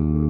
Mm.